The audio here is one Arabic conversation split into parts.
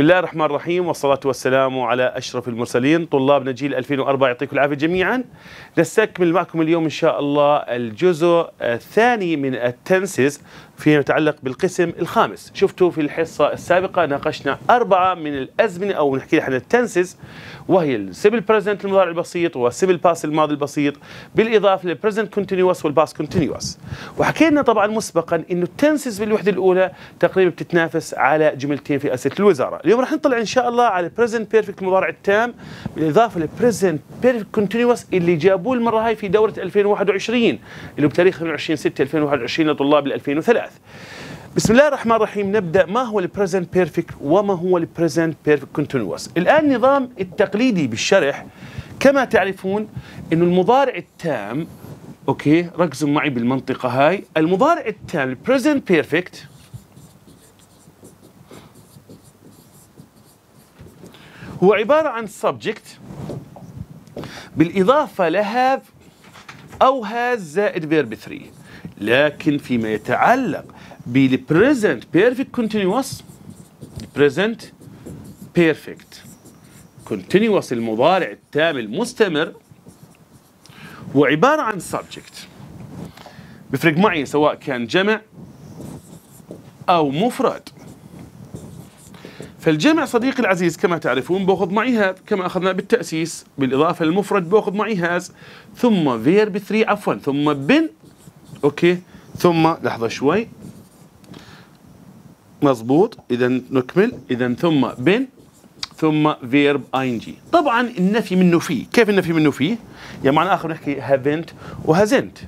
بسم الله الرحمن الرحيم والصلاة والسلام على أشرف المرسلين. طلابنا جيل 2004 يعطيكم العافية جميعا. نستكمل معكم اليوم إن شاء الله الجزء الثاني من ال tenses فيما يتعلق بالقسم الخامس. شفتوا في الحصة السابقة ناقشنا أربعة من الأزمنة أو نحكي عن ال tenses وهي ال simple present المضارع البسيط وال simple past الماضي البسيط بالإضافة لل present continuous وال past continuous. وحكينا طبعا مسبقا أنه ال tenses في الوحدة الأولى تقريبا بتتنافس على جملتين في أسئلة الوزارة. اليوم راح نطلع إن شاء الله على ال present perfect المضارع التام بالإضافة لل present perfect continuous اللي جابوه المرة هاي في دورة 2021 اللي بتاريخ 22 6 2021 لطلاب 2003 الأبحاث بسم الله الرحمن الرحيم نبدأ ما هو ال present perfect وما هو ال present perfect continuous الآن نظام التقليدي بالشرح كما تعرفون إنه المضارع التام okay ركزوا معي بالمنطقة هاي. المضارع التام ال present perfect هو عبارة عن subject بالإضافة ل have أو has زائد verb 3 لكن فيما يتعلق بال present perfect continuous present perfect continuous المضارع التام المستمر هو عبارة عن subject. بفرق معي سواء كان جمع أو مفرد. فالجمع صديقي العزيز كما تعرفون بأخذ معي هذا كما أخذنا بالتأسيس بالإضافة للمفرد بأخذ معي has ثم verb 3 عفوا ثم been okay. ثم لحظة شوي. مضبوط. إذا نكمل. إذا ثم been. ثم verb ing طبعا النفي منه فيه كيف النفي منه فيه يعني معنى آخر نحكي haven't و hasn't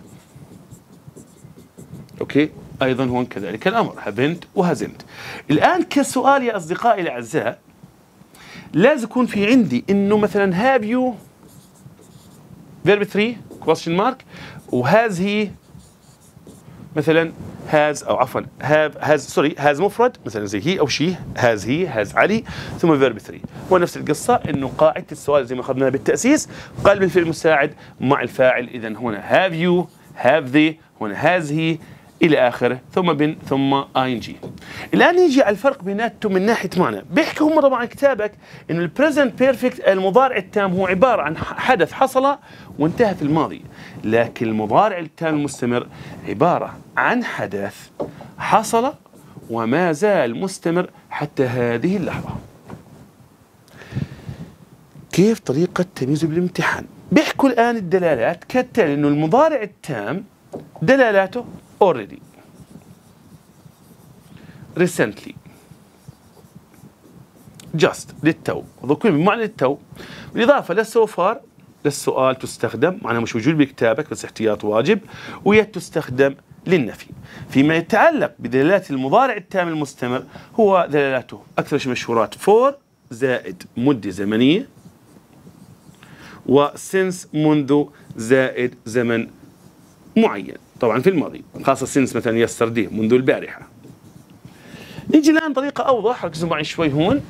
okay. أيضا هون كذلك الأمر. haven't و hasn't الآن كسؤال يا أصدقائي الأعزاء. لازم يكون في عندي إنه مثلا have you verb 3 question mark و has he مثلا has أو عفوا have has sorry has مفرد مثلا زي he أو she has he has علي ثم verb 3 هو نفس القصة إنه قاعدة السؤال زي ما أخذناها بالتأسيس قلب الفعل المساعد مع الفاعل اذا هنا have you have they هنا has he إلى آخره ثم been ثم ing الان نيجي على الفرق بيناتهم من ناحية معنى. بيحكي هم طبعا كتابك انه ال present perfect المضارع التام هو عبارة عن حدث حصل وانتهى في الماضي. لكن المضارع التام المستمر عبارة عن حدث حصل وما زال مستمر حتى هذه اللحظة. كيف طريقة تمييزه بالامتحان؟ بيحكوا الآن الدلالات كالتالي إنه المضارع التام دلالاته already recently just للتو. ذكر بمعنى للتو. بالإضافة للسو فار للسؤال تستخدم معناها مش موجود بكتابك بس احتياط واجب و yet تستخدم للنفي. فيما يتعلق بدلالات المضارع التام المستمر هو دلالاته أكثر شيء مشهورات. for زائد مدة زمنية و since منذ زائد زمن معين. طبعا في الماضي خاصة since مثلا yesterday منذ البارحة. نيجي الآن طريقة أوضح ركزوا معي شوي هون.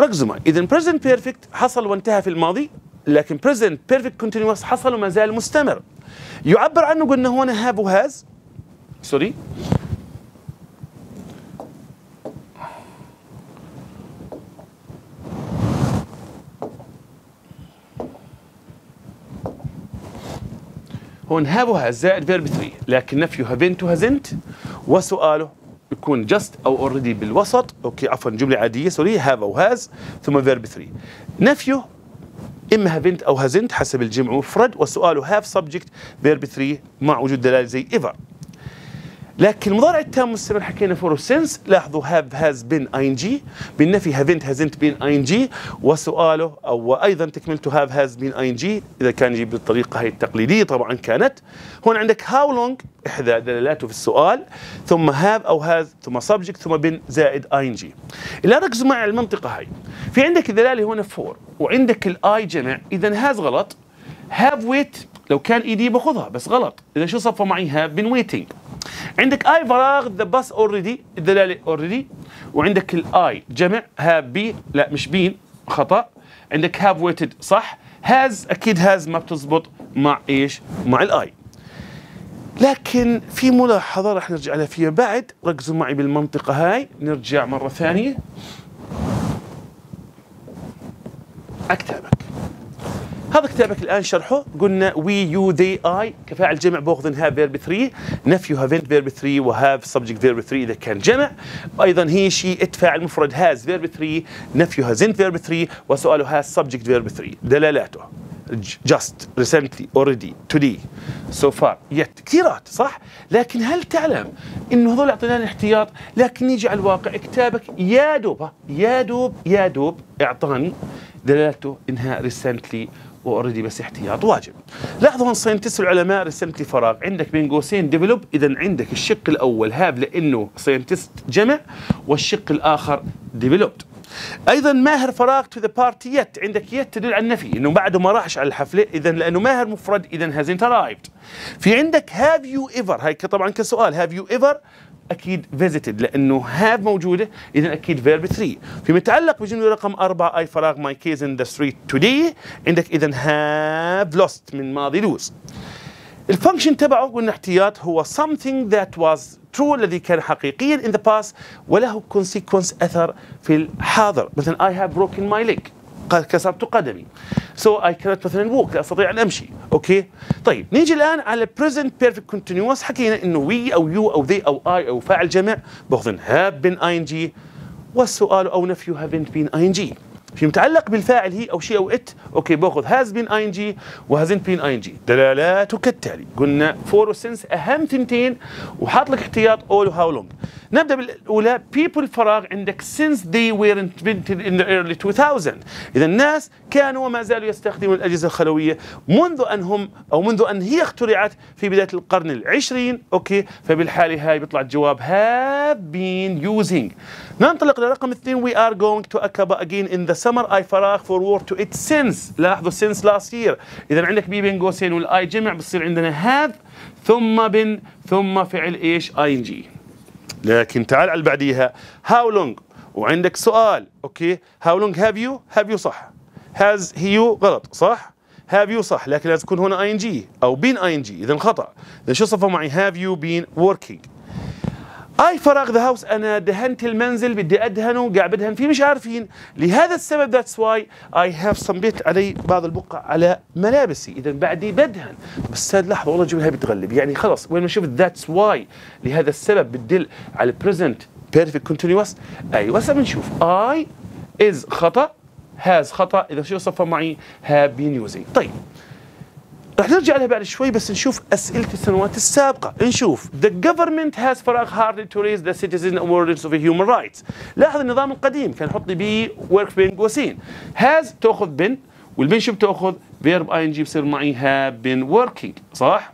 ركزوا معي. إذا present perfect حصل وانتهى في الماضي لكن present perfect continuous حصل وما زال مستمر. يعبر عنه قلنا هنا have و has. sorry هون have و has زائد verb 3 لكن نفيه haven't و hasn't وسؤاله يكون just أو already بالوسط. okay عفوا جملة عادية sorry have أو has ثم verb 3 نفيه إما haven't أو hasn't حسب الجمع مفرد وسؤاله have subject verb 3 مع وجود دلاله زي ever لكن المضارع التام مستمر حكينا for since لاحظوا have has been ing بالنفي haven't hasn't been ing وسؤاله أو أيضا تكملته have has been ing إذا كان يجيب بالطريقة هي التقليدية طبعا كانت. هون عندك how long إحدى دلالاته في السؤال. ثم have أو has ثم subject ثم been زائد ing الان ركزوا معي على المنطقة هاي. في عندك دلالة هنا for وعندك ال I جمع. اذا has غلط. have wait لو كان ed باخذها بس غلط. إذا شو صفى معي؟ have been waiting عندك I فراغ the bus already الدلالة already وعندك ال I جمع have be لا مش been خطأ. عندك have waited صح. has أكيد has ما بتزبط مع إيش؟ مع ال I لكن في ملاحظة راح نرجع لها فيما بعد. ركزوا معي بالمنطقة هاي. نرجع مرة ثانية. أكتابك هذا كتابك الآن شرحه. قلنا we you they I كفاعل جمع باخذ have verb 3 نفي haven't verb 3 و have subject verb 3 إذا كان جمع. أيضا he she it فاعل مفرد has verb 3 نفي hasn't verb 3 وسؤاله has subject verb 3 دلالاته just recently already today so far yet. كثيرات صح؟ لكن هل تعلم انه هذول اعطينانا احتياط لكن نيجي على الواقع كتابك يا دوب يا دوب يا دوب أعطاني دلالته إنها recently و already بس احتياط. واجب. لاحظوا ال scientists العلماء رسمت لي فراغ. عندك بين قوسين develop اذا عندك الشق الأول have لأنه scientists جمع والشق الآخر developed. أيضا ماهر فراغ to the party yet عندك yet تدل على النفي إنه بعده ما راحش على الحفلة اذا لأنه ماهر مفرد اذا hasn't arrived في عندك have you ever هاي طبعا كسؤال have you ever أكيد visited لأنه have موجودة اذا أكيد verb 3 في متعلق بجملة رقم أربعة I فراغ my keys in the street today عندك اذا have lost من ماضي lose ال function تبعه قلنا احتياط هو something that was true الذي كان حقيقيا in the past وله consequence أثر في الحاضر. مثلا I have broken my leg. كسرت قدمي. So I cannot مثلا walk. لا أستطيع أن أمشي. أوكي؟ طيب نيجي الآن على present perfect continuous. حكينا إنه we أو you أو they أو I أو فاعل جمع. باخذ have been ing. والسؤال أو نفي haven't been ing. في متعلق بالفاعل he أو she أو it أوكي باخذ has been ing و hasn't been ing دلالاته كالتالي قلنا for و since أهم ثنتين وحاط لك احتياط all و how long. نبدأ بالأولى people فراغ عندك since they were invented in the early 2000 إذا الناس كانوا وما زالوا يستخدمون الأجهزة الخلوية منذ أن هم أو منذ أن هي اخترعت في بداية القرن العشرين أوكي فبالحاله هاي بيطلع الجواب have been using. ننطلق لرقم اثنين. We are going to Aqaba again in the summer. I فراغ forward to it since. لاحظوا since last year. اذا عندك بي بين قوسين وال I جمع بصير عندنا have. ثم been ثم فعل إيش? جي لكن تعال على بعديها. How long? وعندك سؤال. أوكي. How long have you? Have you صح? Has he you? غلط. صح؟ Have you صح. لكن لازم يكون هنا ing. أو been ing. اذا خطأ. اذا شو صفى معي؟ Have you been working? I فراغ the house أنا دهنت المنزل بدي أدهنه قاعد بدهن فيه مش عارفين. لهذا السبب that's why I have صبيت علي بعض البقع على ملابسي. اذا بعدي بدهن. بس لحظة والله جبلها بتغلب. يعني خلص وين ما شفت that's why لهذا السبب بتدل على present perfect continuous أيوه هسه بنشوف. I is خطأ has خطأ. إذا شو صفى معي؟ have been using طيب. رح نرجع لها بعد شوي بس نشوف أسئلة السنوات السابقة. نشوف. The government has فراغ hardly to raise the citizen awareness of human rights. لاحظ النظام القديم. كان يحط لي بي work بين قوسين. Has تأخذ been. وال been شو بتأخذ؟ verb ing بصير معي have been working. صح؟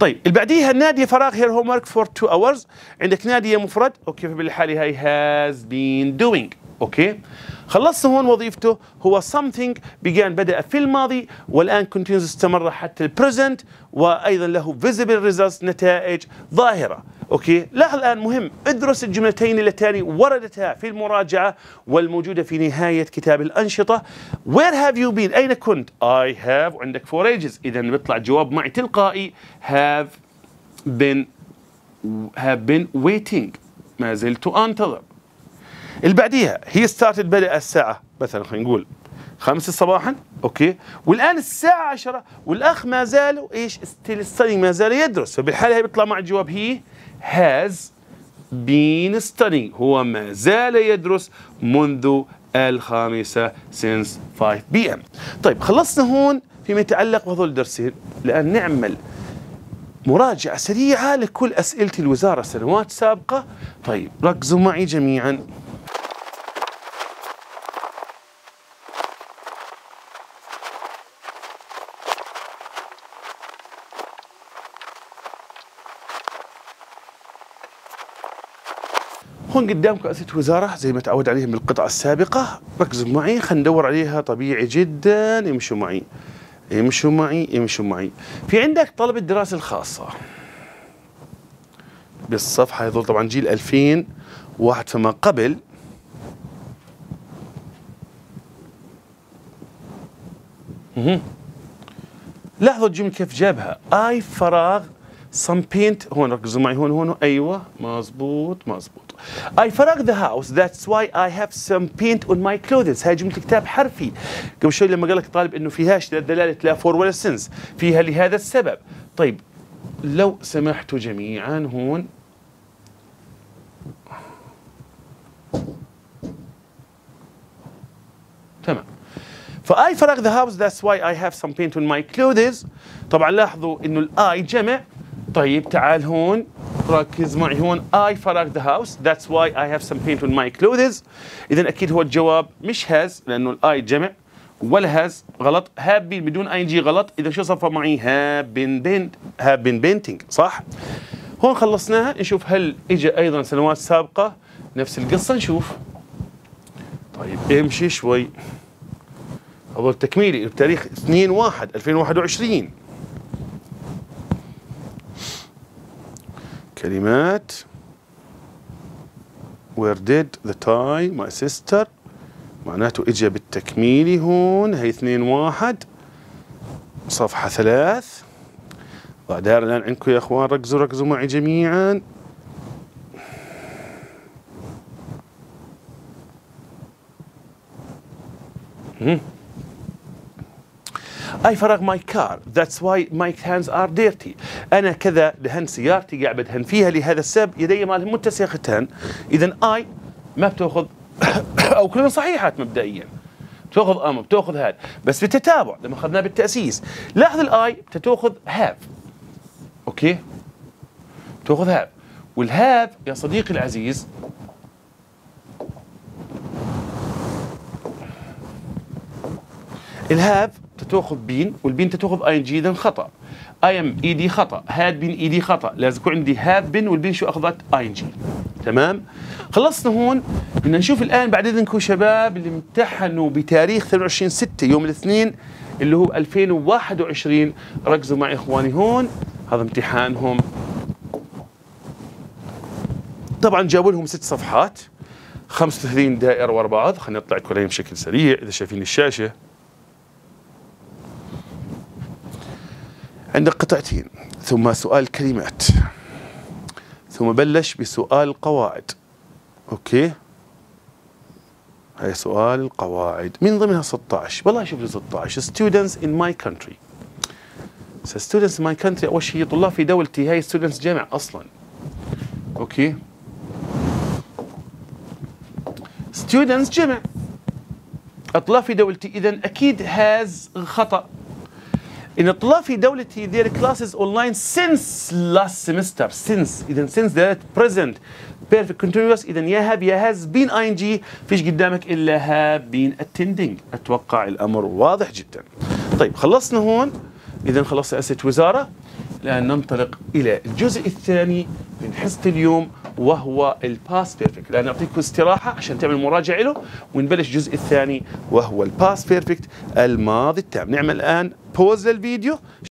طيب اللي بعديها نادية فراغ her homework for 2 hours عندك نادية مفرد. أوكي فبالحاله هاي has been doing أوكي؟ خلصنا هون وظيفته. هو something began بدأ في الماضي والآن continues استمر حتى ال present وأيضا له visible results نتائج ظاهرة. أوكي؟ لاحظ الآن مهم. ادرس الجملتين اللتان وردتا في المراجعة والموجودة في نهاية كتاب الأنشطة. Where have you been أين كنت؟ I have وعندك for ages. اذا بيطلع الجواب معي تلقائي. Have been have been waiting. ما زلت أنتظر. اللي بعديها he started بدأ الساعة مثلا خلينا نقول خمسة صباحا أوكي؟ والآن الساعة عشرة والأخ ما زال إيش still studying ما زال يدرس. فبالحالة هي بيطلع مع الجواب he has been studying. هو ما زال يدرس منذ الخامسة since 5 p.m. طيب خلصنا هون فيما يتعلق بهذول الدرسين الآن نعمل مراجعة سريعة لكل أسئلة الوزارة سنوات سابقة. طيب ركزوا معي جميعا. هون قدامكم أسئلة وزارة زي ما تعود عليهم بالقطعة السابقة. ركزوا معي خلينا ندور عليها. طبيعي جدا. يمشوا معي. يمشوا معي يمشوا معي. في عندك طلب الدراسة الخاصة. بالصفحة هذول طبعا جيل 2000 واحد فما قبل. لاحظوا الجملة كيف جابها؟ آي فراغ some paint. هون ركزوا معي هون هون أيوه مزبوط مزبوط I فراغ the house that's why I have some paint on my clothes هاي جملة كتاب حرفي. قبل شوي لما قال لك طالب إنه فيهاش دلالة لا for ولا since فيها لهذا السبب. طيب لو سمحتوا جميعا هون. تمام. ف I فراغ the house that's why I have some paint on my clothes طبعا لاحظوا إنه ال I جمع. طيب تعال هون. ركز معي هون I فراغ the house that's why I have some paint on my clothes اذا أكيد هو الجواب مش has لأنه ال I جمع. ولا has غلط. have been بدون ing غلط. إذا شو صفى معي؟ have been been have been painting صح؟ هون خلصناها. نشوف هل اجى أيضا سنوات سابقة. نفس القصة نشوف. طيب امشي شوي. هذا التكميلي بتاريخ 2 1 2021 كلمات. Where did the tie my sister? معناته اجى بالتكميلي هون. هي 2 1 صفحة ثلاث. بعدها الآن عندكم يا أخوان ركزوا ركزوا معي جميعا. I فراغ my car that's why my hands are dirty أنا كذا دهنت سيارتي قاعد بدهن فيها لهذا السبب. يدي مالهم متسختان اذا I ما بتأخذ أو كلهم صحيحات مبدئيا. بتأخذ أم بتأخذ هاد. بس بالتتابع لما اخذناه بالتأسيس. لاحظ ال I بتاخذ have okay؟ بتأخذ have وال have يا صديقي العزيز ال have تأخذ been وال been تأخذ ing اذا خطأ. I am ed خطأ. هاد been ed خطأ. لازم يكون عندي have been وال been شو أخذت ing. تمام؟ خلصنا هون. بدنا نشوف الآن بعد إذنكم شباب اللي امتحنوا بتاريخ 22 6 يوم الاثنين اللي هو 2021 ركزوا معي إخواني هون. هذا امتحانهم. طبعا جابوا لهم ست صفحات. 35 دائره ورا بعض. خلينا نطلع عليهم بشكل سريع إذا شايفين الشاشة. عندك قطعتين. ثم سؤال كلمات. ثم بلش بسؤال القواعد أوكي؟ هاي سؤال القواعد من ضمنها 16 والله شوف لي 16 students in my country. So students in my country أول شيء طلاب في دولتي هاي students جمع أصلا. أوكي؟ Students جمع اطلاف في دولتي اذا أكيد هاز خطأ. إن الطلاب في دولتي their classes online since last semester. Since. اذا since that present. Perfect continuous. اذا يا have يا has been ing. فيش قدامك إلا have been attending. أتوقع الأمر واضح جدا. طيب خلصنا هون. اذا خلصنا أسئلة وزارة. الان ننطلق إلى الجزء الثاني من حصة اليوم. وهو ال past perfect الان اعطيكم استراحة عشان تعمل مراجعة له ونبلش الجزء الثاني وهو ال past perfect الماضي التام. نعمل الآن pause للفيديو